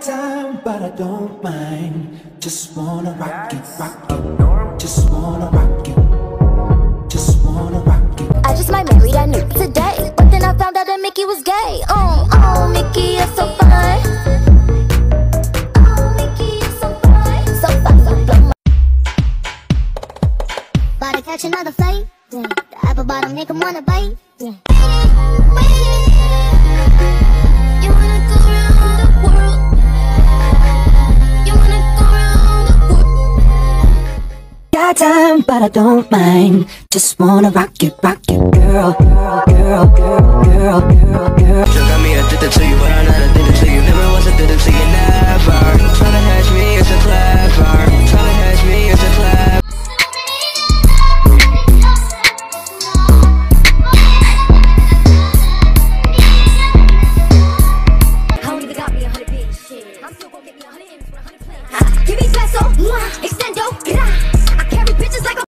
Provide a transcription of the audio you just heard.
Got time, but I don't mind. Just wanna rock it, rock it. Just wanna rock it. Just wanna rock it. I just might marry that nigga today. But then I found out that Mickey was gay. Oh, oh, Mickey is so fine. Oh, Mickey is so fine. So fine, so blow my- About to catch another flight. Yeah. The apple bottom make him wanna bite. Yeah. Got time, but I don't mind. Just wanna rock it, rock it, girl, girl, girl, girl, girl, girl, girl. You got me addicted to you, but I'm not addicted to you. Never was addicted to you, never. Tryna hatch me, it's a clever. Tryna hatch me, it's a clever. I don't got me a hundred bits. I'm still gonna me a hundred M's for a hundred plays. Give me peso, mwah, extendo,